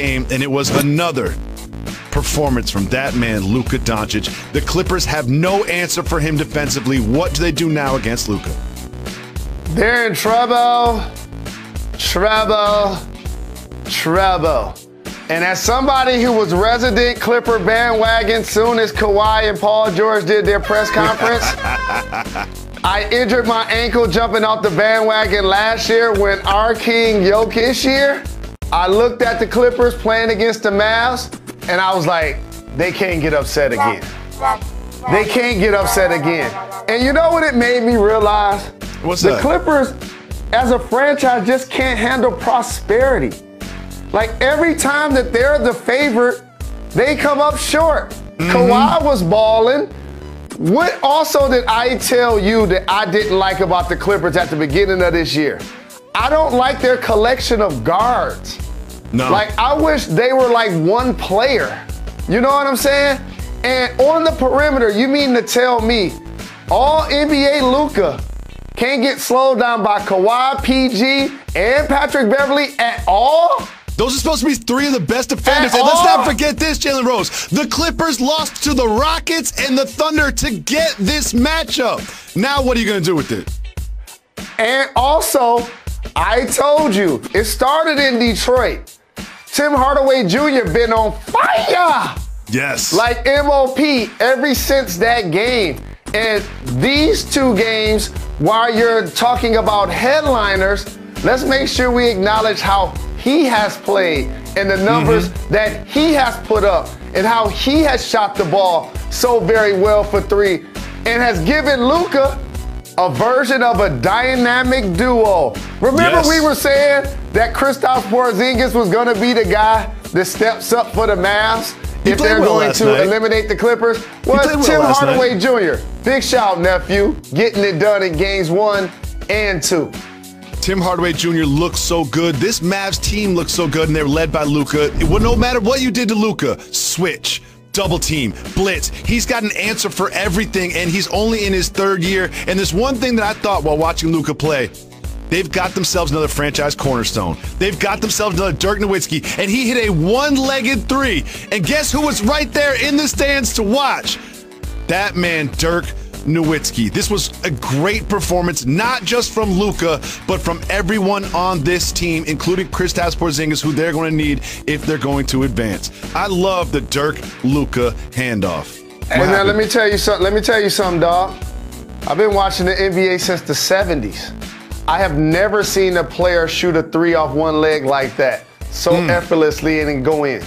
game, and it was another performance from that man, Luka Doncic. The Clippers have no answer for him defensively. What do they do now against Luka? They're in trouble, trouble, trouble. And as somebody who was resident Clipper bandwagon soon as Kawhi and Paul George did their press conference, I injured my ankle jumping off the bandwagon last year when our king Jokic year. I looked at the Clippers playing against the Mavs, and I was like, they can't get upset again. They can't get upset again. And you know what it made me realize? What's the that? Clippers, as a franchise, just can't handle prosperity. Like every time that they're the favorite, they come up short. Mm-hmm. Kawhi was balling. What also did I tell you that I didn't like about the Clippers at the beginning of this year? I don't like their collection of guards. No. Like I wish they were like one player. You know what I'm saying? And on the perimeter, you mean to tell me all NBA Luka can't get slowed down by Kawhi, PG, and Patrick Beverly at all? Those are supposed to be three of the best defenders. At And let's all. not forget this, Jalen Rose. The Clippers lost to the Rockets and the Thunder to get this matchup. Now, what are you going to do with it? And also, I told you, it started in Detroit. Tim Hardaway Jr. been on fire Yes. like MOP ever since that game. And these two games, while you're talking about headliners, let's make sure we acknowledge how he has played and the numbers mm-hmm. that he has put up and how he has shot the ball so very well for three and has given Luka a version of a dynamic duo. Remember Yes. we were saying that Kristaps Porzingis was going to be the guy that steps up for the Mavs if they're well going to night. eliminate the Clippers? Well, played well Tim last Hardaway night. Jr. Big shout, nephew, getting it done in games one and two. Tim Hardaway Jr. looks so good. This Mavs team looks so good, and they're led by Luka. Well, no matter what you did to Luka, switch, double team, blitz. He's got an answer for everything, and he's only in his third year. And there's one thing that I thought while watching Luka play. They've got themselves another franchise cornerstone. They've got themselves another Dirk Nowitzki, and he hit a one-legged three. And guess who was right there in the stands to watch? That man, Dirk Nowitzki. This was a great performance, not just from Luka, but from everyone on this team, including Kristaps Porzingis, who they're going to need if they're going to advance. I love the Dirk Luka handoff. And now let me tell you something. Let me tell you something, dog. I've been watching the NBA since the 70s. I have never seen a player shoot a three off one leg like that so Hmm. effortlessly and then go in.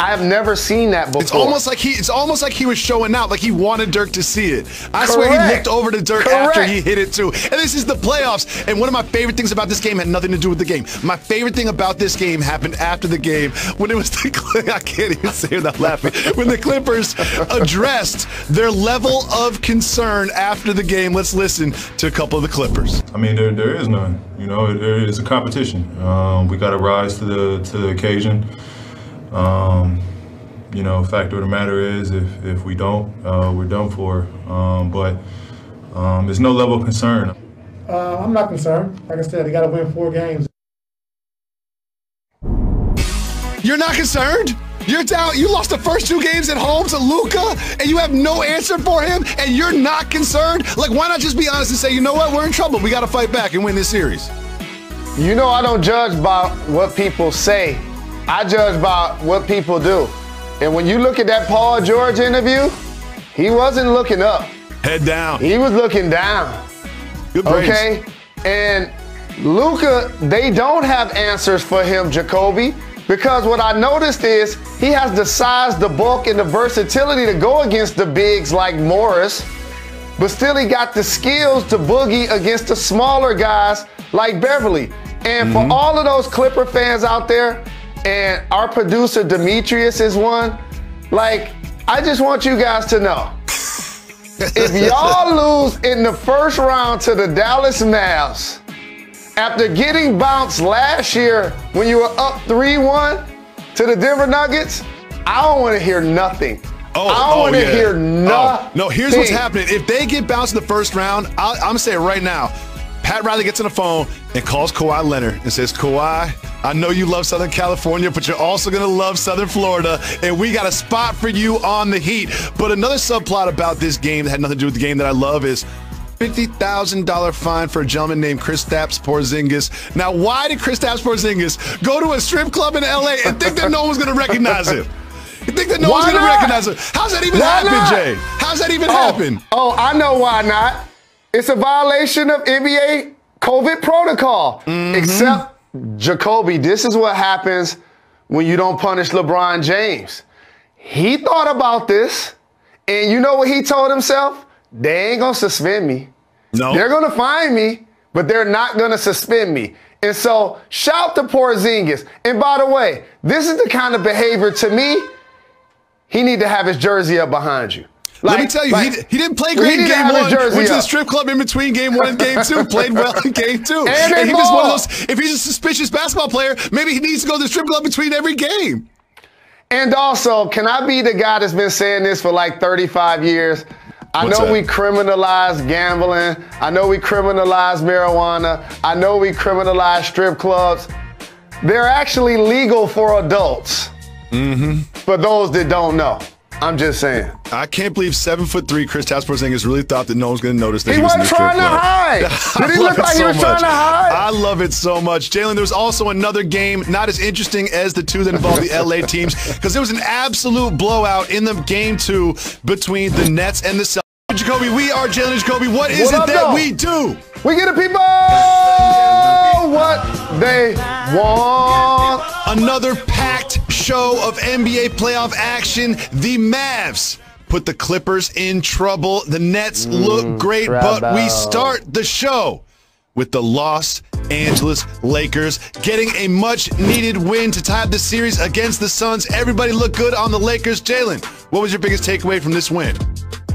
I have never seen that before. It's almost like he it's almost like he was showing out, like he wanted Dirk to see it. I swear he looked over to Dirk after he hit it too. And this is the playoffs. And one of my favorite things about this game had nothing to do with the game. My favorite thing about this game happened after the game when it was the I can't even say it without laughing. When the Clippers addressed their level of concern after the game. Let's listen to a couple of the Clippers. I mean, there, there is none. You know, there is a competition. Um, we got to rise to the to the occasion. Um, you know, fact of the matter is, if if we don't, uh, we're done for. Um, but um, there's no level of concern. Uh, I'm not concerned. Like I said, they got to win four games. You're not concerned? You're down. You lost the first two games at home to Luka, and you have no answer for him, and you're not concerned. Like, why not just be honest and say, you know what, we're in trouble. We got to fight back and win this series. You know, I don't judge by what people say. I judge by what people do. And when you look at that Paul George interview, he wasn't looking up. Head down. He was looking down. Good brains. Okay? And Luka, they don't have answers for him, Jacoby, because what I noticed is he has the size, the bulk, and the versatility to go against the bigs like Morris, but still he got the skills to boogie against the smaller guys like Beverly. And for mm-hmm. all of those Clipper fans out there, and our producer Demetrius is one, like, I just want you guys to know if y'all lose in the first round to the Dallas Mavs, after getting bounced last year when you were up 3 1 to the Denver Nuggets, I don't want to hear nothing. Oh, I don't oh, want to yeah. hear Oh, nothing. no, here's what's happening. If they get bounced in the first round, I'll, I'm saying right now, Pat Riley gets on the phone and calls Kawhi Leonard and says, Kawhi, I know you love Southern California, but you're also going to love Southern Florida, and we got a spot for you on the Heat. But another subplot about this game that had nothing to do with the game that I love is $50,000 fine for a gentleman named Kristaps Porzingis. Now, why did Kristaps Porzingis go to a strip club in LA and think that no one was going to recognize him? You think that no Why one's going to recognize him? How's that even Why happen, not? Jay? How's that even Oh, happen? Oh, I know why not. It's a violation of NBA COVID protocol. Mm-hmm. Except, Jacoby, this is what happens when you don't punish LeBron James. He thought about this, and you know what he told himself? They ain't gonna suspend me. No. They're gonna find me, but they're not gonna suspend me. And so, shout to Porzingis. And by the way, this is the kind of behavior to me. He need to have his jersey up behind you. Let me tell you, like- he, he didn't play great in game one. Went to the strip club in between game one and game two. Played well in game two. And they he was one of those. If he's a suspicious basketball player, maybe he needs to go to the strip club between every game. And also, can I be the guy that's been saying this for like 35 years? I What's know that? we criminalize gambling. I know we criminalize marijuana. I know we criminalize strip clubs. They're actually legal for adults. Mm-hmm. For those that don't know. I'm just saying. I can't believe seven foot three Chris Porzingis really thought that no one's going to notice that he, He was in wasn't the strip trying to hide. I Did he love look it like he so was trying much. to hide? I love it so much. Jalen, there's also another game, not as interesting as the two that involved the LA teams, because there was an absolute blowout in the game two between the Nets and the Celtics. Jacoby, we are Jalen and Jacoby. What is What it that we do? We get the people what they want. Another show of NBA playoff action. The Mavs put the Clippers in trouble. The Nets look great, but we start the show with the Los Angeles Lakers getting a much needed win to tie up the series against the Suns. Everybody looked good on the Lakers. Jalen, what was your biggest takeaway from this win?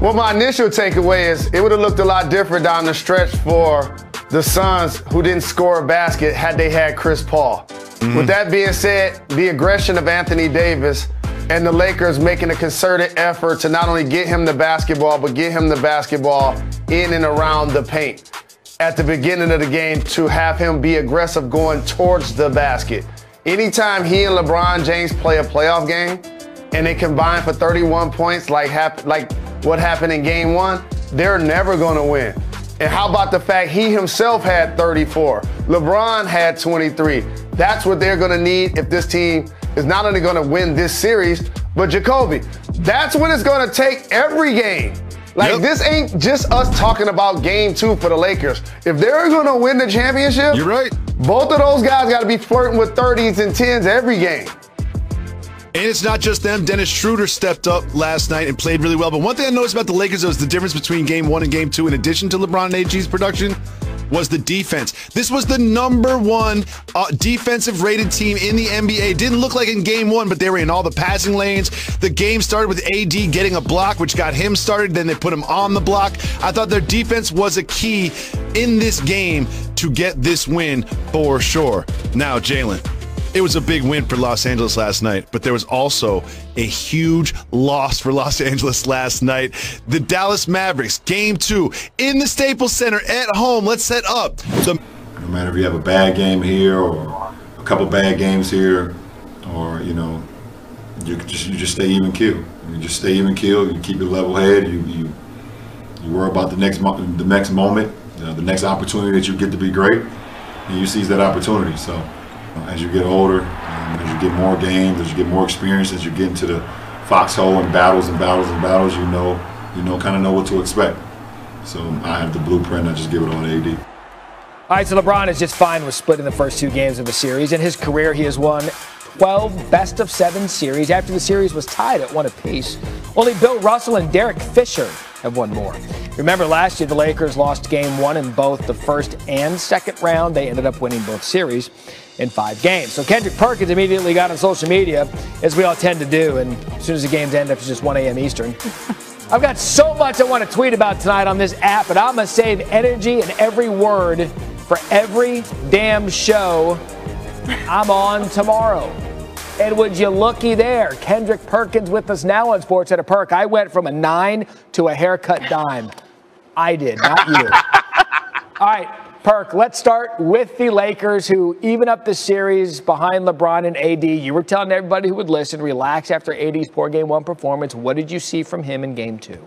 Well, my initial takeaway is it would have looked a lot different down the stretch for the Suns, who didn't score a basket had they had Chris Paul. With that being said, the aggression of Anthony Davis and the Lakers making a concerted effort to not only get him the basketball, but get him the basketball in and around the paint at the beginning of the game to have him be aggressive going towards the basket. Anytime he and LeBron James play a playoff game and they combine for 31 points like hap- like what happened in game 1, they're never going to win. And how about the fact he himself had 34? LeBron had 23. That's what they're going to need if this team is not only going to win this series, but Jacoby, that's what it's going to take every game. Like Yep. this ain't just us talking about game two for the Lakers. If they're gonna win the championship, You're right. both of those guys gotta be flirting with 30s and 10s every game. And it's not just them. Dennis Schroeder stepped up last night and played really well. But one thing I noticed about the Lakers was the difference between game one and game two, in addition to LeBron and AD's production, was the defense. This was the number one uh, defensive rated team in the NBA. Didn't look like in game one, but they were in all the passing lanes. The game started with AD getting a block, which got him started. Then they put him on the block. I thought their defense was a key in this game to get this win for sure. Now, Jalen. It was a big win for Los Angeles last night, but there was also a huge loss for Los Angeles last night. The Dallas Mavericks, game two, in the Staples Center at home. Let's set up the No matter if you have a bad game here or a couple bad games here, or you know, you just you just stay even keel. You just stay even keel. You keep your level head. You you you worry about the next the next moment, you know, the next opportunity that you get to be great, and you seize that opportunity. So as you get older, um, as you get more games, as you get more experience, as you get into the foxhole and battles and battles and battles, you know you know kind of know what to expect. So I have the blueprint. I just give it to AD. All right, so LeBron is just fine with splitting the first two games of the series. In his career, he has won 12 best of seven series after the series was tied at one apiece. Only Bill Russell and Derek Fisher have won more. Remember, last year the Lakers lost game one in both the first and second round. They ended up winning both series in five games. So Kendrick Perkins immediately got on social media, as we all tend to do, and as soon as the games end, up, it's just 1 a.m. Eastern. I've got so much I want to tweet about tonight on this app, but I'm going to save energy and every word for every damn show I'm on tomorrow. And would you looky there? Kendrick Perkins with us now on Sports at a Perk. I went from a nine to a haircut dime. I did, not you. All right, Perk, let's start with the Lakers, who even up the series behind LeBron and AD. You were telling everybody who would listen, relax after AD's poor game one performance. What did you see from him in game two?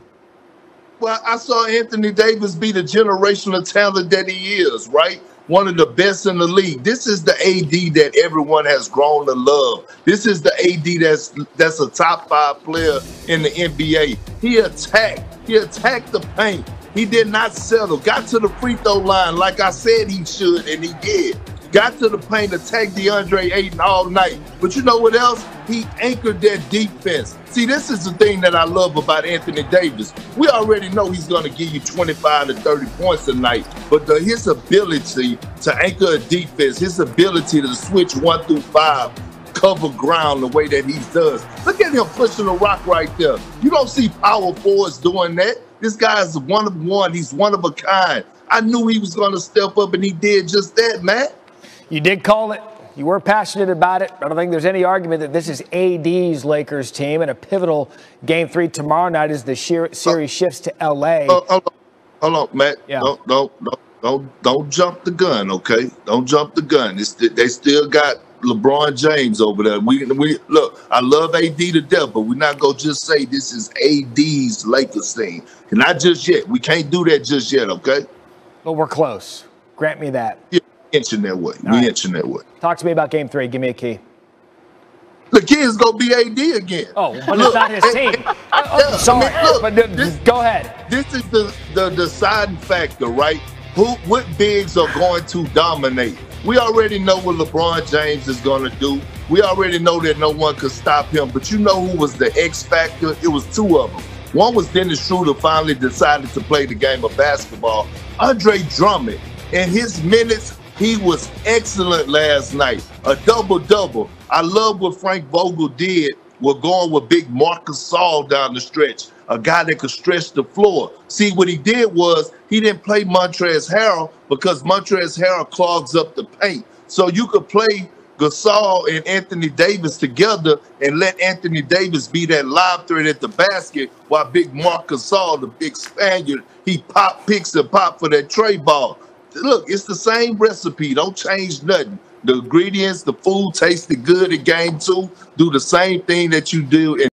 Well, I saw Anthony Davis be the generational talent that he is, right? One of the best in the league. This is the AD that everyone has grown to love. This is the AD that's that's a top five player in the NBA. He attacked. He attacked the paint. He did not settle. Got to the free throw line like I said he should, and he did. Got to the paint, attacked DeAndre Ayton all night. But you know what else? He anchored that defense. See, this is the thing that I love about Anthony Davis. We already know he's going to give you 25 to 30 points a night, but the, his ability to anchor a defense, his ability to switch one through five, cover ground the way that he does. Look at him pushing the rock right there. You don't see power forwards doing that. This guy is one of one. He's one of a kind. I knew he was going to step up, and he did just that, man. You did call it. You were passionate about it. I don't think there's any argument that this is AD's Lakers team, and a pivotal game three tomorrow night as the series uh, shifts to LA. Uh, on, hold on, Matt. Yeah. Don't, don't, don't, don't, don't jump the gun, okay? Don't jump the gun. It's, they still got LeBron James over there. We we look. I love AD to death, but we're not gonna just say this is AD's Lakers team. Not just yet. We can't do that just yet. Okay. But we're close. Grant me that. Yeah, inching that way. All we right. inching that way. Talk to me about Game Three. Give me a key. The kid's gonna be AD again. Oh, but look, it's not his team. oh, sorry, I mean, look, but this, go ahead. This is the the deciding factor, right? Who, what bigs are going to dominate? We already know what LeBron James is going to do. We already know that no one could stop him. But you know who was the X factor? It was two of them. One was Dennis Schroeder finally decided to play the game of basketball. Andre Drummond, in his minutes, he was excellent last night. A double double. I love what Frank Vogel did. We're going with big Marcus Gasol down the stretch a guy that could stretch the floor. See, what he did was he didn't play Montrezl Harrell because Montrezl Harrell clogs up the paint. So you could play Gasol and Anthony Davis together and let Anthony Davis be that live threat at the basket while big Marcus Gasol, the big Spaniard, he pop picks and pop for that tray ball. Look, it's the same recipe. Don't change nothing. The ingredients, the food tasted good in game two. Do the same thing that you do in